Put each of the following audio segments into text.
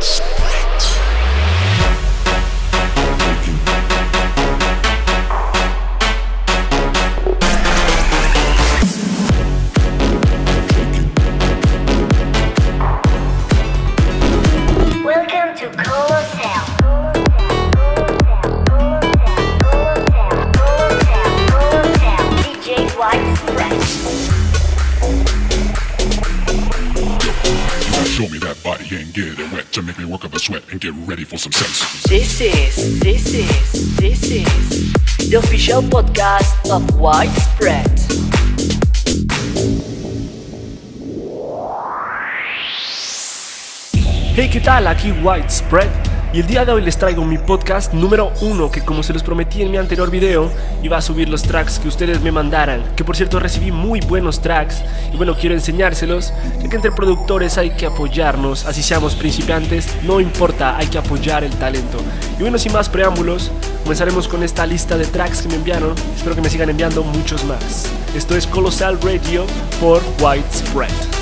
Sports. Hey, ¿qué tal? Aquí Widespread y el día de hoy les traigo mi podcast número uno que como se los prometí en mi anterior video iba a subir los tracks que ustedes me mandaran, que por cierto recibí muy buenos tracks y bueno quiero enseñárselos, ya que entre productores hay que apoyarnos, así seamos principiantes, no importa, hay que apoyar el talento. Y bueno, sin más preámbulos, comenzaremos con esta lista de tracks que me enviaron, espero que me sigan enviando muchos más. Esto es Colossal Radio por Widespread.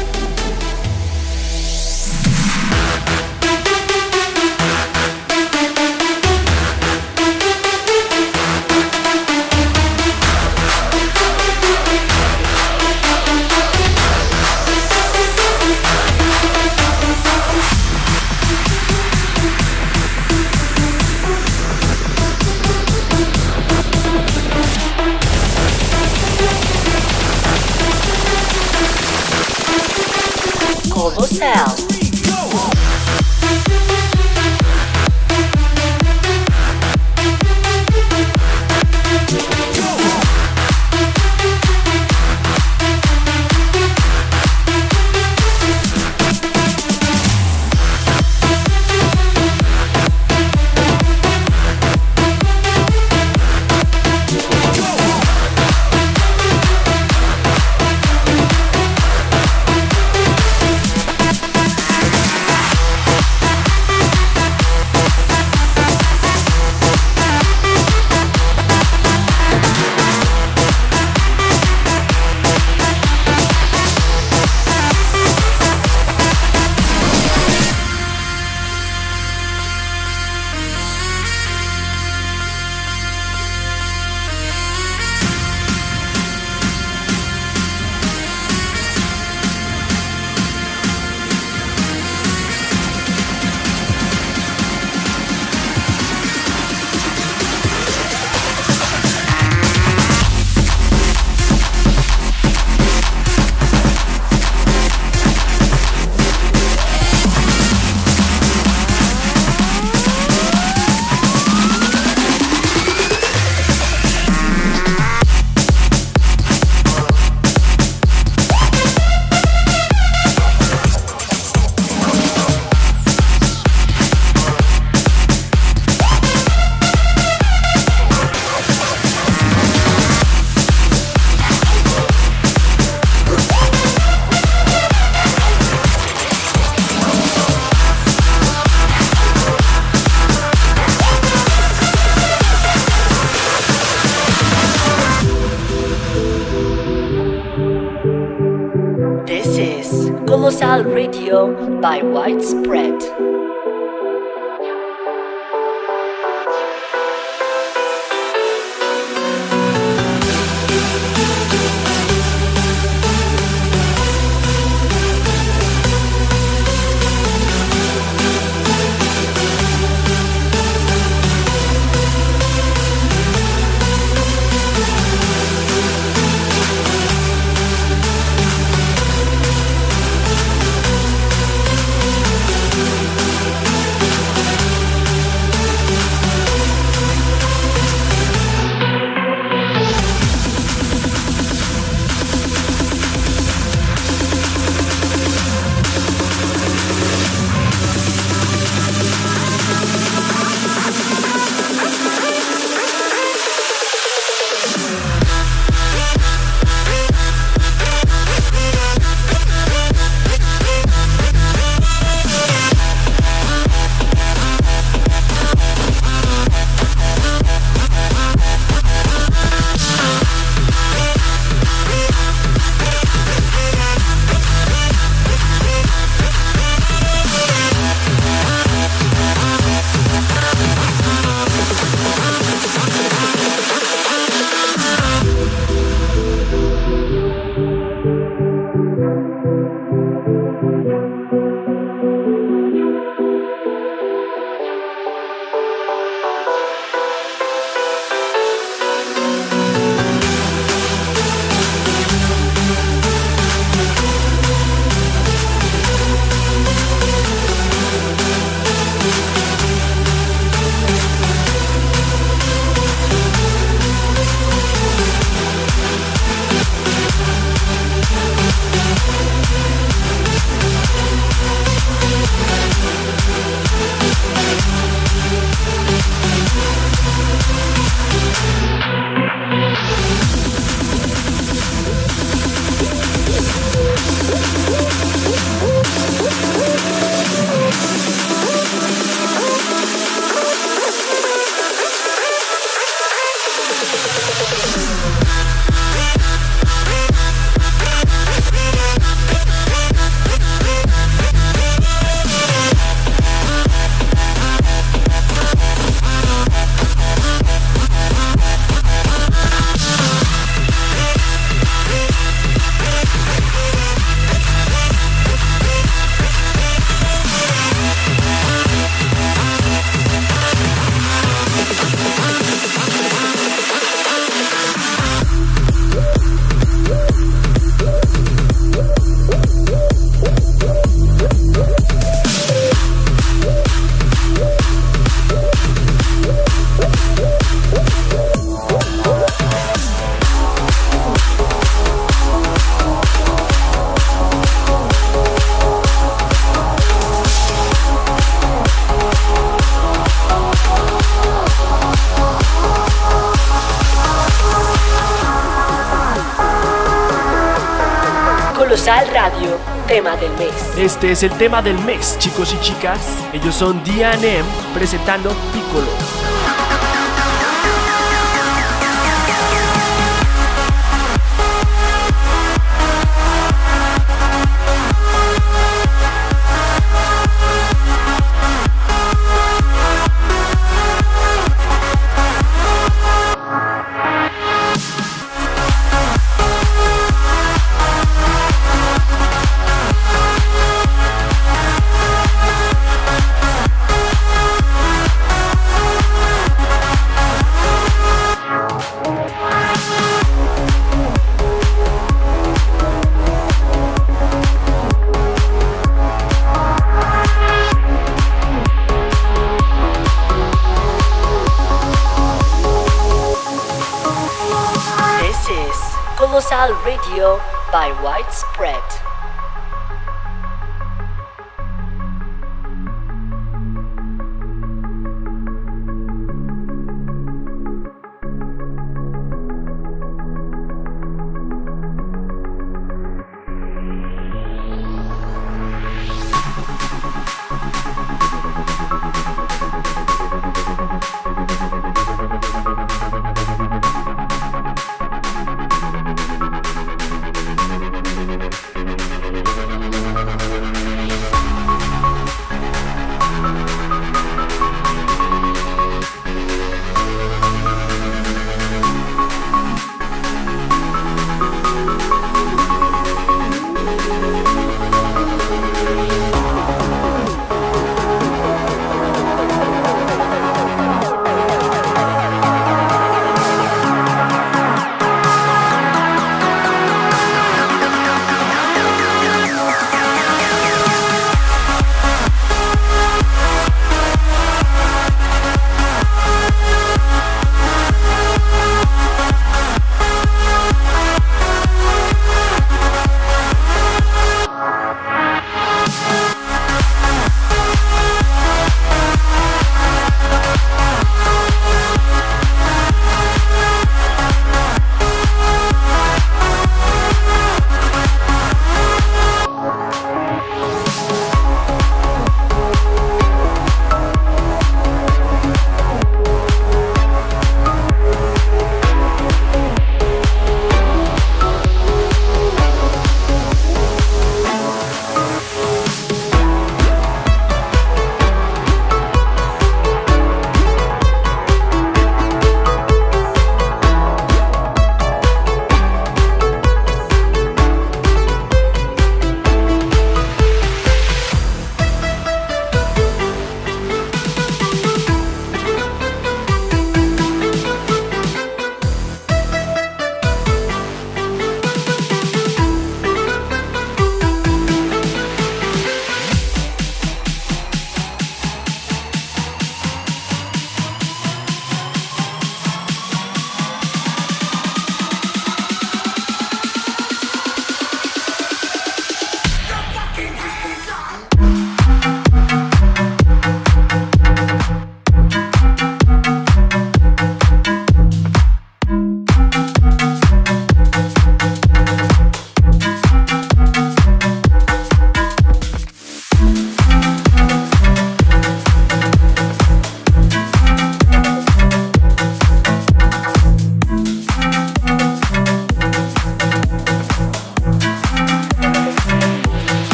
Colosal Radio, tema del mes. Este es el tema del mes, chicos y chicas. Ellos son D&M presentando Piccolo.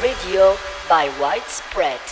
Radio by Widespread.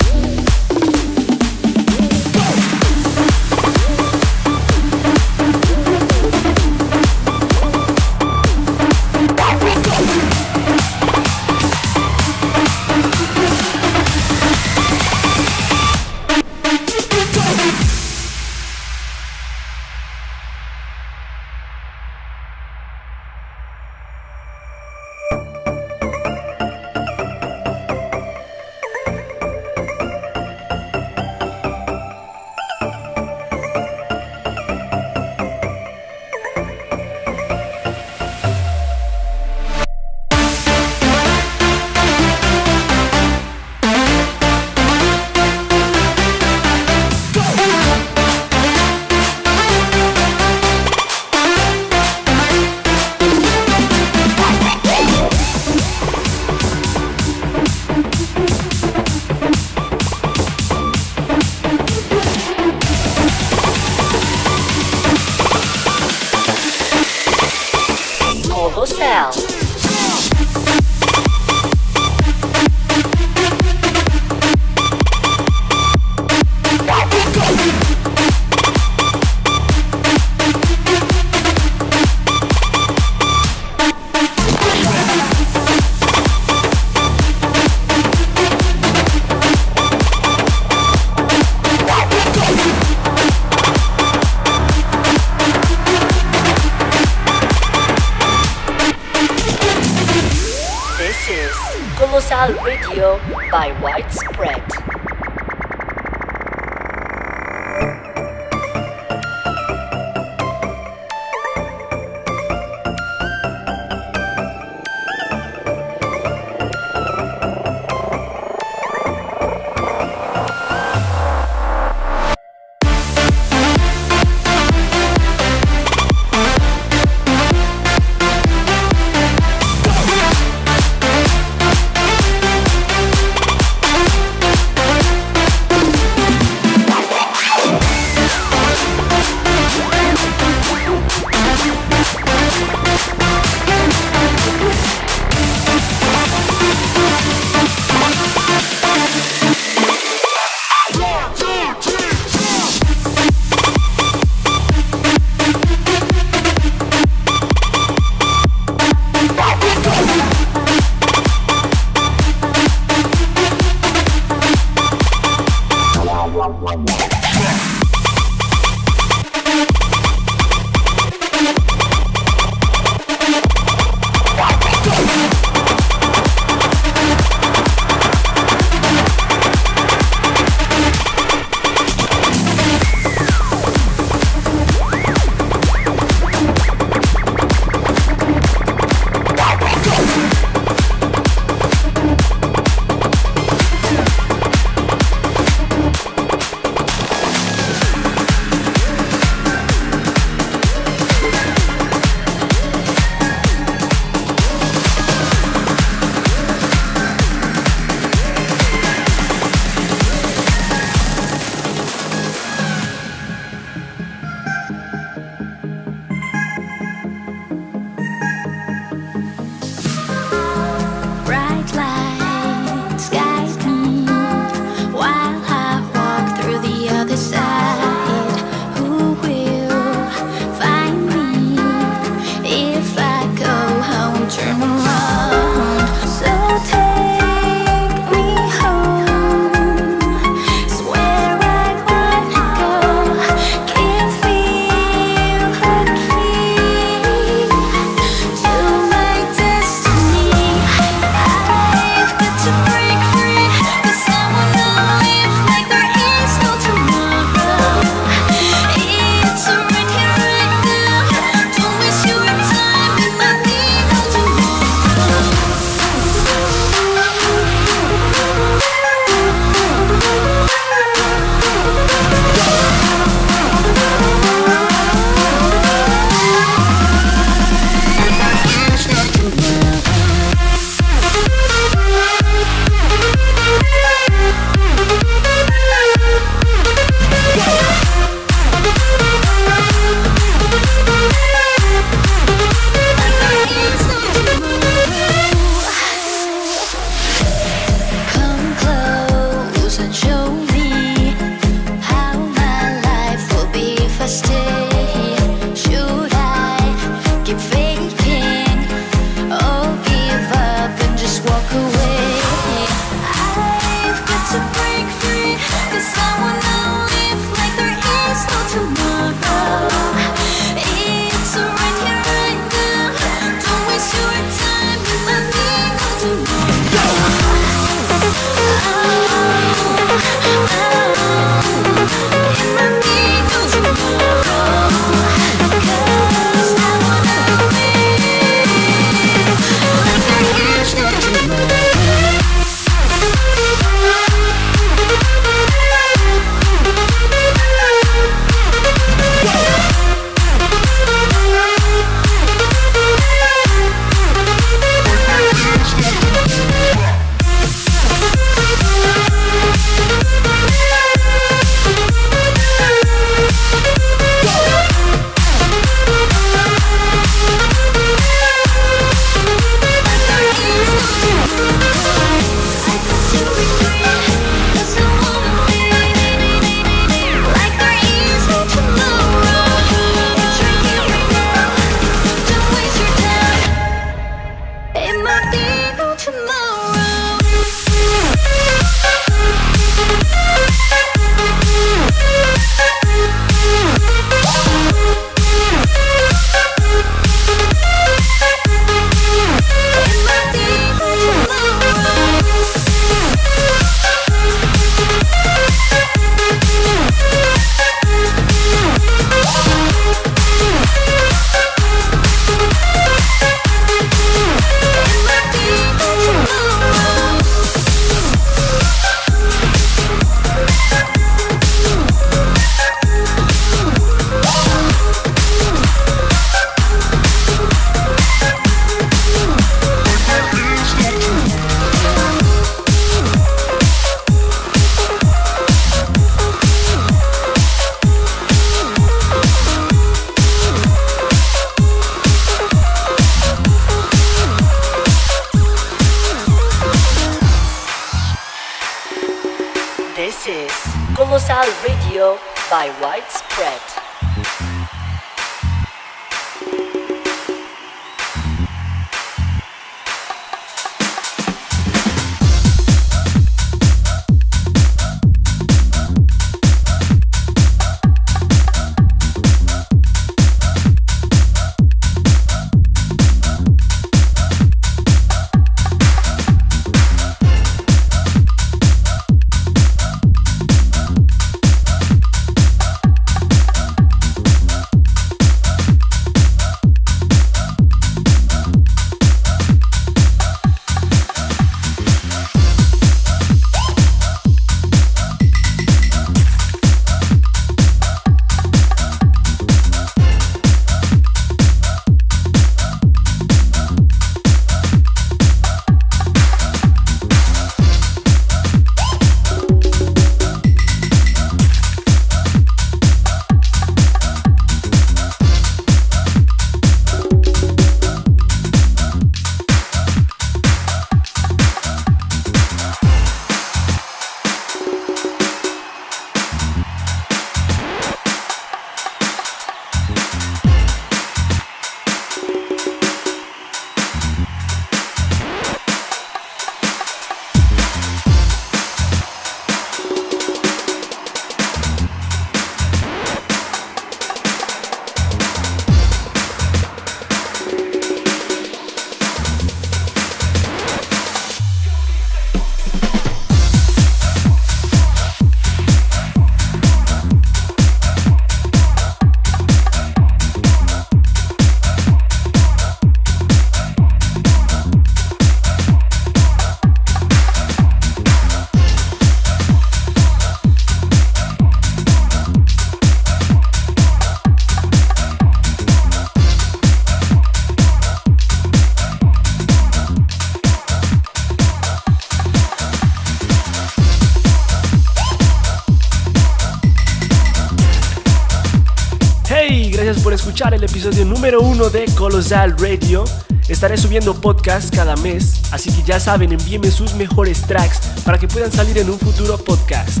Escuchar el episodio número uno de Colosal Radio. Estaré subiendo podcast cada mes, así que ya saben, envíenme sus mejores tracks para que puedan salir en un futuro podcast.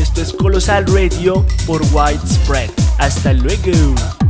Esto es Colosal Radio por Widespread. Hasta luego.